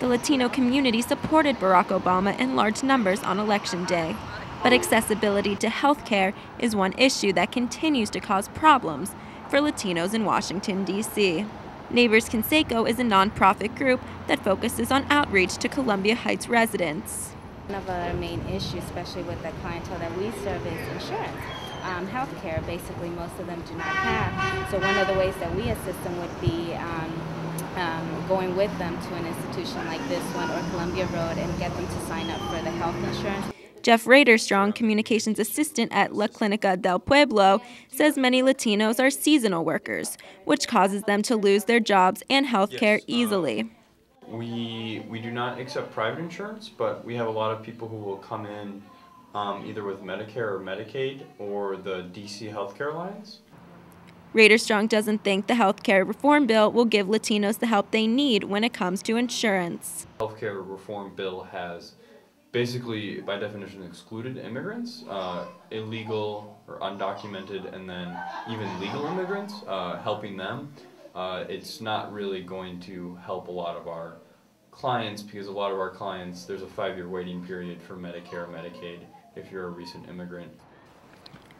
The Latino community supported Barack Obama in large numbers on Election Day. But accessibility to health care is one issue that continues to cause problems for Latinos in Washington, D.C. Neighbors Consejo is a nonprofit group that focuses on outreach to Columbia Heights residents. One of our main issues, especially with the clientele that we serve, is insurance. Um, health care, basically, most of them do not have. So, one of the ways that we assist them would be um, um, going with them to an institution like this one or Columbia Road and get them to sign up for the health insurance. Jeff Raderstrong, communications assistant at La Clinica del Pueblo, says many Latinos are seasonal workers, which causes them to lose their jobs and health care yes, uh, easily. we, we do not accept private insurance, but we have a lot of people who will come in um, either with Medicare or Medicaid or the DC Healthcare Alliance. Raderstrong doesn't think the health care reform bill will give Latinos the help they need when it comes to insurance. Health care reform bill has basically, by definition, excluded immigrants, uh, illegal or undocumented, and then even legal immigrants, uh, helping them. Uh, it's not really going to help a lot of our clients because a lot of our clients, there's a five-year waiting period for Medicare or Medicaid if you're a recent immigrant.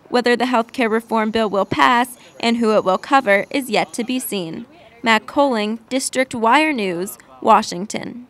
Whether the health care reform bill will pass and who it will cover is yet to be seen. Mack Kolling, District Wire News, Washington.